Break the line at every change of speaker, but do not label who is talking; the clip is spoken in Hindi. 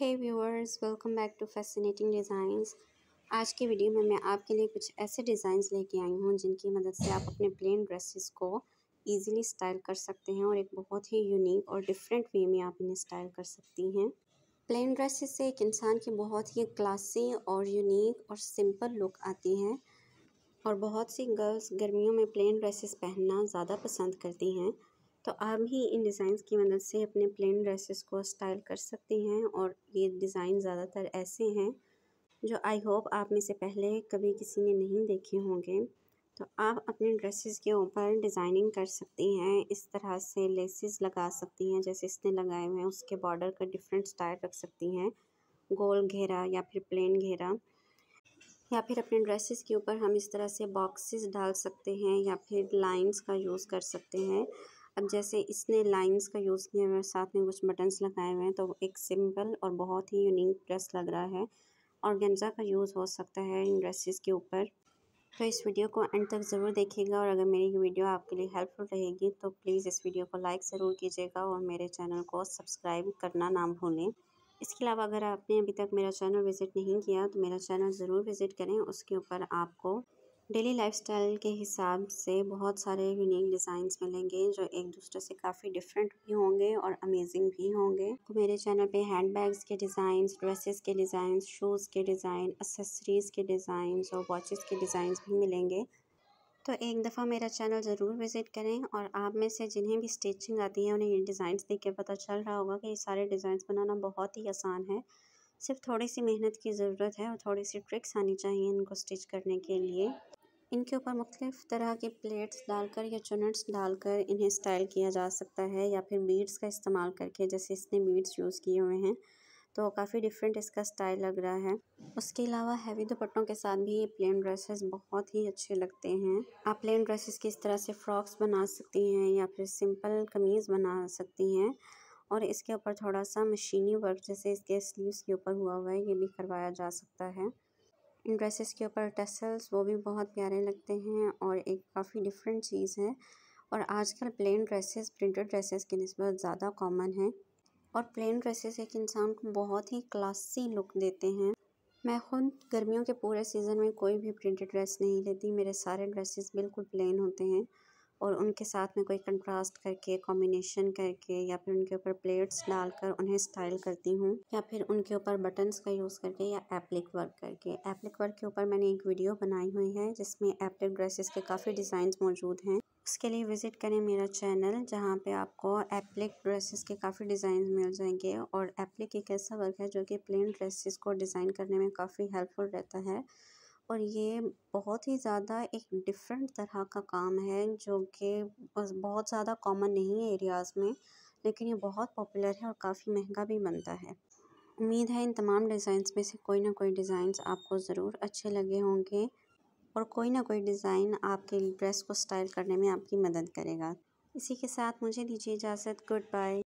Hey viewers welcome back to fascinating designs आज की वीडियो में मैं आपके लिए कुछ ऐसे डिज़ाइंस लेके आई हूँ जिनकी मदद से आप अपने प्लेन ड्रेसेस को इजीली स्टाइल कर सकते हैं और एक बहुत ही यूनिक और डिफरेंट वे में आप इन्हें स्टाइल कर सकती हैं। प्लेन ड्रेसेस से एक इंसान की बहुत ही क्लासी और यूनिक और सिंपल लुक आती है और बहुत सी गर्ल्स गर्मियों में प्लेन ड्रेसेस पहनना ज़्यादा पसंद करती हैं। तो आप भी इन डिज़ाइंस की मदद से अपने प्लेन ड्रेसेस को स्टाइल कर सकती हैं और ये डिज़ाइन ज़्यादातर ऐसे हैं जो आई होप आप में से पहले कभी किसी ने नहीं देखे होंगे। तो आप अपने ड्रेसेस के ऊपर डिज़ाइनिंग कर सकती हैं, इस तरह से लेसेस लगा सकती हैं जैसे इसने लगाए हुए हैं, उसके बॉर्डर का डिफरेंट स्टाइल रख सकती हैं, गोल घेरा या फिर प्लेन घेरा। या फिर अपने ड्रेसेस के ऊपर हम इस तरह से बॉक्सेस डाल सकते हैं या फिर लाइंस का यूज़ कर सकते हैं। अब जैसे इसने लाइंस का यूज़ किया हुआ है साथ में कुछ बटन्स लगाए हुए हैं तो एक सिंपल और बहुत ही यूनिक ड्रेस लग रहा है। और गेंजा का यूज़ हो सकता है इन ड्रेसेस के ऊपर। तो इस वीडियो को एंड तक ज़रूर देखिएगा और अगर मेरी वीडियो आपके लिए हेल्पफुल रहेगी तो प्लीज़ इस वीडियो को लाइक ज़रूर कीजिएगा और मेरे चैनल को सब्सक्राइब करना ना भूलें। इसके अलावा अगर आपने अभी तक मेरा चैनल विज़िट नहीं किया तो मेरा चैनल ज़रूर विज़िट करें। उसके ऊपर आपको डेली लाइफस्टाइल के हिसाब से बहुत सारे यूनिक डिज़ाइंस मिलेंगे, जो एक दूसरे से काफ़ी डिफरेंट भी होंगे और अमेजिंग भी होंगे। तो मेरे चैनल पे हैंड बैग्स के डिज़ाइंस, ड्रेसेस के डिज़ाइंस, शूज़ के डिज़ाइन एसेसरीज़ के डिज़ाइंस और वॉचेस के डिज़ाइंस भी मिलेंगे। तो एक दफ़ा मेरा चैनल ज़रूर विज़िट करें और आप में से जिन्हें भी स्टिचिंग आती है, उन्हें ये डिज़ाइंस देख के पता चल रहा होगा कि ये सारे डिज़ाइंस बनाना बहुत ही आसान है। सिर्फ़ थोड़ी सी मेहनत की ज़रूरत है और थोड़ी सी ट्रिक्स आनी चाहिए इनको स्टिच करने के लिए। इनके ऊपर मुख्तलिफ़ तरह के प्लेट्स डालकर या चुनट्स डालकर इन्हें स्टाइल किया जा सकता है या फिर बीड्स का इस्तेमाल करके, जैसे इसने बीड्स यूज़ किए हुए हैं। तो काफ़ी डिफरेंट इसका स्टाइल लग रहा है। उसके अलावा हैवी दुपट्टों के साथ भी ये प्लेन ड्रेसेस बहुत ही अच्छे लगते हैं। आप प्लेन ड्रेसेस की इस तरह से फ्रॉक्स बना सकती हैं या फिर सिंपल कमीज़ बना सकती हैं? और इसके ऊपर थोड़ा सा मशीनी वर्क, जैसे इसके स्लीव्स के ऊपर हुआ हुआ है, ये भी करवाया जा सकता है। इन ड्रेसेस के ऊपर टसल्स वो भी बहुत प्यारे लगते हैं और एक काफ़ी डिफरेंट चीज़ है। और आजकल प्लेन ड्रेसेस प्रिंटेड ड्रेसेस की नस्बत ज़्यादा कॉमन है। और प्लेन ड्रेसेस एक इंसान को बहुत ही क्लासी लुक देते हैं। मैं खुद गर्मियों के पूरे सीज़न में कोई भी प्रिंटेड ड्रेस नहीं लेती, मेरे सारे ड्रेसेस बिल्कुल प्लेन होते हैं। और उनके साथ में कोई कंट्रास्ट करके कॉम्बिनेशन करके या फिर उनके ऊपर प्लेट्स डालकर उन्हें स्टाइल करती हूँ या फिर उनके ऊपर बटन्स का यूज़ करके या एप्लिक वर्क करके। एप्लिक वर्क के ऊपर मैंने एक वीडियो बनाई हुई है जिसमें एप्लिक ड्रेसेस के काफ़ी डिज़ाइन मौजूद हैं। उसके लिए विज़िट करें मेरा चैनल जहाँ पे आपको एप्लिक ड्रेसेस के काफ़ी डिज़ाइन मिल जाएँगे और एप्लिक एक ऐसा वर्क है जो कि प्लेन ड्रेसेस को डिज़ाइन करने में काफ़ी हेल्पफुल रहता है। और ये बहुत ही ज़्यादा एक डिफरेंट तरह का काम है, जो कि बहुत ज़्यादा कॉमन नहीं है एरियाज़ में, लेकिन ये बहुत पॉपुलर है और काफ़ी महँगा भी बनता है। उम्मीद है इन तमाम डिज़ाइंस में से कोई ना कोई डिज़ाइंस आपको ज़रूर अच्छे लगे होंगे और कोई ना कोई डिज़ाइन आपके ड्रेस को स्टाइल करने में आपकी मदद करेगा। इसी के साथ मुझे दीजिए इजाज़त। Good bye